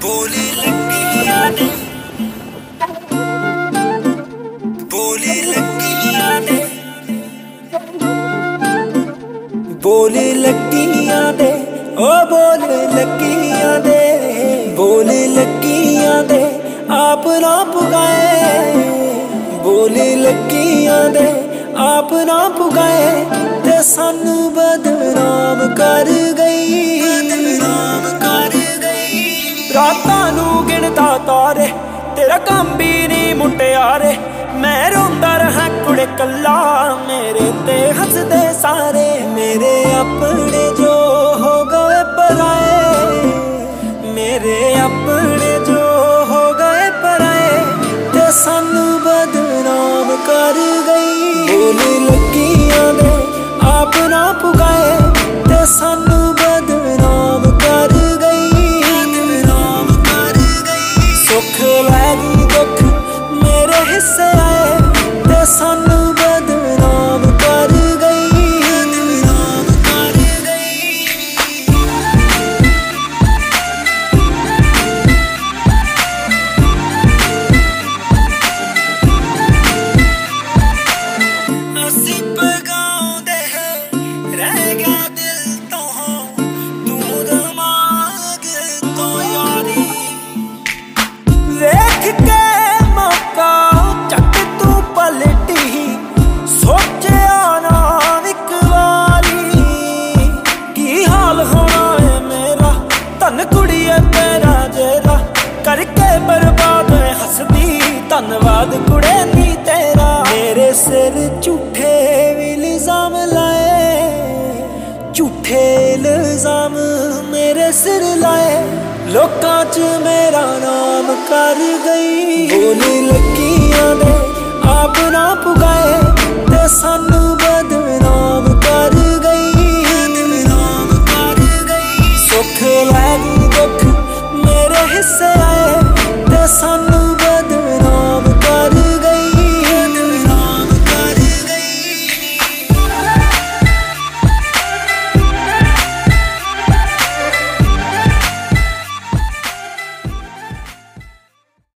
ਬੋਲੀ ਲੱਗੀਆਂ ਨੇ ਬੋਲੀ ਲੱਗੀਆਂ ਨੇ ਬੋਲੀ ਲੱਗੀਆਂ ਨੇ ਓ ਬੋਲ ਲੱਗੀਆਂ ਦੇ ਬੋਲ ਲੱਗੀਆਂ ਦੇ ਆਪ ਨਾ ਪੁਗਾਏ ਬੋਲੀ ਲੱਗੀਆਂ ਦੇ ਆਪ ਨਾ ਪੁਗਾਏ ਤੇ ਸਾਨੂੰ ਬਦਨਾਮ ਕਰ ਗਈ। ਬਦਨਾਮ ਕਰ ਗਈ। ਰਾਤਾਂ ਨੂੰ ਗਿਣਦਾ ਤਾਰੇ ਤੇਰਾ ਕੰਮ ਵੀ ਨਹੀਂ ਮੁਟਿਆਰੇ ਮੈਂ ਰੋਂਦਾ ਰਹਾ ਕੁੜੇ ਕੱਲਾ ਮੇਰੇ ਤੇ ਹੱਸਦੇ ਸਾਰੇ। ਮੇਰੇ ਆਪਣੇ ਜੋ ਹੋ ਗਏ ਪਰਾਏ ਮੇਰੇ ਆਪਣੇ ਜੋ ਹੋ ਗਏ ਪਰਾਏ ਤੇ ਸਾਨੂੰ ਬਦਨਾਮ ਕਰ ਗਈ। ਬੋਲੀ ਲੱਗੀਆਂ ਨੇ ਆਪ ਨਾ ਪੁਗਾਏ ਸਾਨੂੰ ਬਦਨਾਮ ਕਰ ਗਈ। ਬਦਨਾਮ ਕਰ ਗਈ ਸੁੱਖ ਲੈ ਗਈ ਦੁੱਖ ਮੇਰੇ ਹਿੱਸੇ ਆਏ। ਕਰਕੇ ਬਰਬਾਦ ਹੱਸਦੀ ਧੰਨਵਾਦ ਕੁੜੇ ਨੀ ਤੇਰਾ। ਮੇਰੇ ਸਿਰ ਝੂਠੇ ਵੀ ਇਲਜ਼ਾਮ ਲਾਏ। ਝੂਠੇ ਇਲਜ਼ਾਮ ਮੇਰੇ ਸਿਰ ਲਾਏ। ਲੋਕਾਂ 'ਚ ਮੇਰਾ ਨਾਮ ਕਰ ਗਈ। ਬੋਲੀ ਲੱਗੀਆਂ ਨੇ ਆਪ ਨਾ ਪੁਗਾਏ ਤੇ ਸਾਨੂੰ ਬਦਨਾਮ ਕਰ ਗਈ। ਬਦਨਾਮ ਕਰ ਗਈ। ਸੁੱਖ ਲੈ ਹਿੱਸੇ ਆਏ ਤੇ ਸਾਨੂੰ